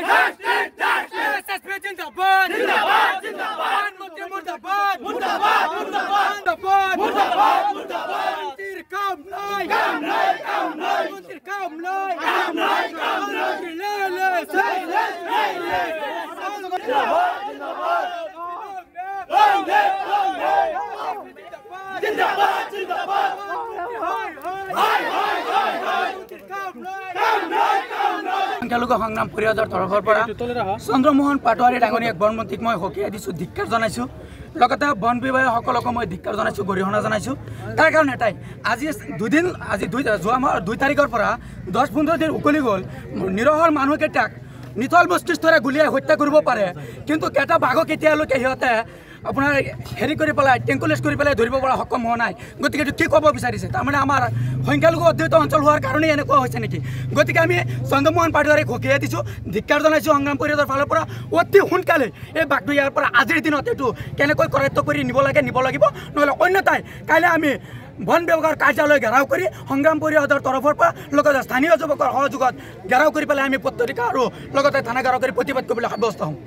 Hey! সংখ্যালঘু সংগ্ৰাম পৰিষদৰ তৰফৰ পৰা চন্দ্ৰমোহন পাটোৱাৰী ডাঙৰীয়াক বনমন্ত্ৰীক মই সকীয়াই দিছোঁ ধিক্কাৰ জনাইছোঁ। লগতে বন বিভাগসকলকো মই ধিক্কাৰ জনাইছোঁ গৰিহণা জনাইছোঁ। তাৰ কাৰণে এটাই আজি দুদিন আজি দুই যোৱা মাহৰ দুই তাৰিখৰ পৰা দহ পোন্ধৰ দিন উকলি গ'ল। নিৰহৰ মানুহকেইটাক নিথল মস্তিষ্কৰে গুলিয়াই হত্যা কৰিব পাৰে। কিন্তু কেইটা বাঘক এতিয়ালৈকে সিহঁতে আপোনাৰ হেৰি কৰি পেলাই টেংকুলেছ কৰি পেলাই ধৰিব পৰা সক্ষম হোৱা নাই। গতিকে এইটো কি ক'ব বিচাৰিছে। তাৰমানে আমাৰ সংখ্যালঘু অধ্যুষিত অঞ্চল হোৱাৰ কাৰণেই এনেকুৱা হৈছে নেকি? গতিকে আমি চন্দ্ৰমোহন পাটোৱাৰীক সকীয়াই দিছোঁ ধিক্কাৰ জনাইছোঁ সংগ্ৰাম পৰিষদৰ ফালৰ পৰা। অতি সোনকালে এই বাঘটো ইয়াৰ পৰা আজিৰ দিনত এইটো কেনেকৈ কৰায়ত্ব কৰি নিব লাগে নিব লাগিব। নহ'লে অন্যথাই কাইলৈ আমি বন বিভাগৰ কাৰ্যালয় ঘেৰাও কৰি সংগ্ৰাম পৰিষদৰ তৰফৰ পৰা লগতে স্থানীয় যুৱকৰ সহযোগত ঘেৰাও কৰি পেলাই আমি পত্ৰিকা আৰু লগতে থানা ঘেৰাও কৰি প্ৰতিবাদ কৰিবলৈ সাব্যস্ত হ'ম।